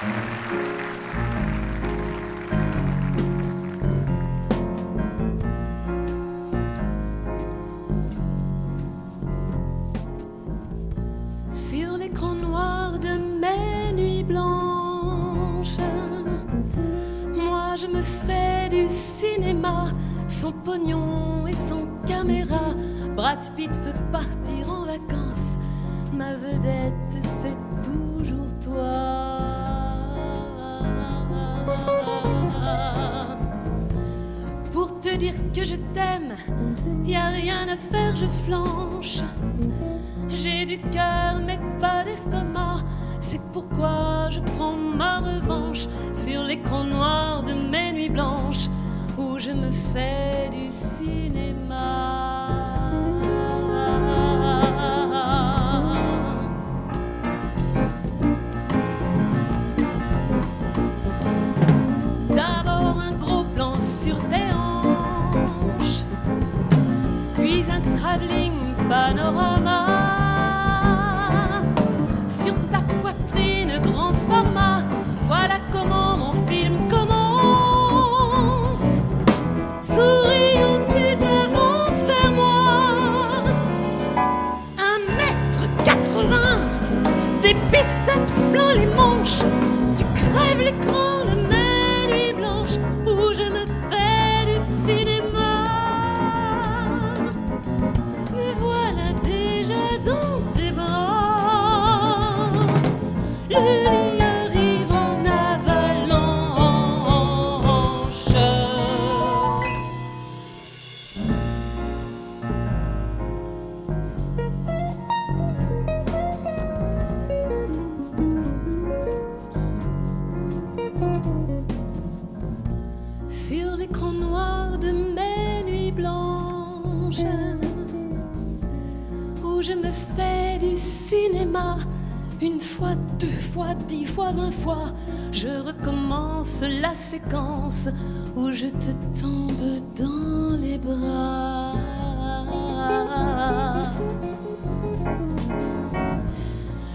Sur l'écran noir de mes nuits blanches, moi je me fais du cinéma, sans pognon et sans caméra. Brad Pitt peut partir en vacances, ma vedette c'est toujours toi. Dire que je t'aime, y a rien à faire, je flanche. J'ai du cœur mais pas d'estomac. C'est pourquoi je prends ma revanche sur l'écran noir de mes nuits blanches où je me fais du cinéma. Panorama. Sur ta poitrine grand format, voilà comment mon film commence. Souriant, tu t'avances vers moi. Un mètre quatre-vingts, des biceps plein les manches. Tu crèves l'écran où je me fais du cinéma, une fois, deux fois, dix fois, vingt fois, je recommence la séquence où je te tombe dans les bras.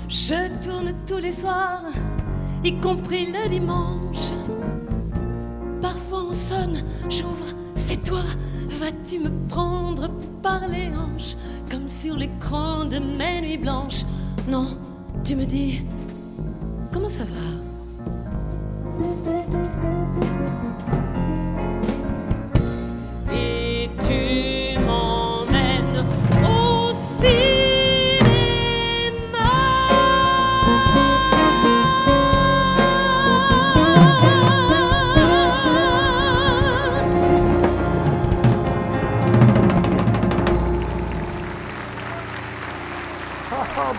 Je tourne tous les soirs, y compris le dimanche. Parfois on sonne, j'ouvre, c'est toi. Vas-tu me prendre par les hanches, comme sur l'écran de mes nuits blanches Non, tu me dis, comment ça va?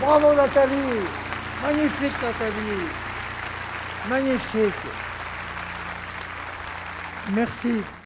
Bravo Nathalie. Magnifique Nathalie. Magnifique. Merci.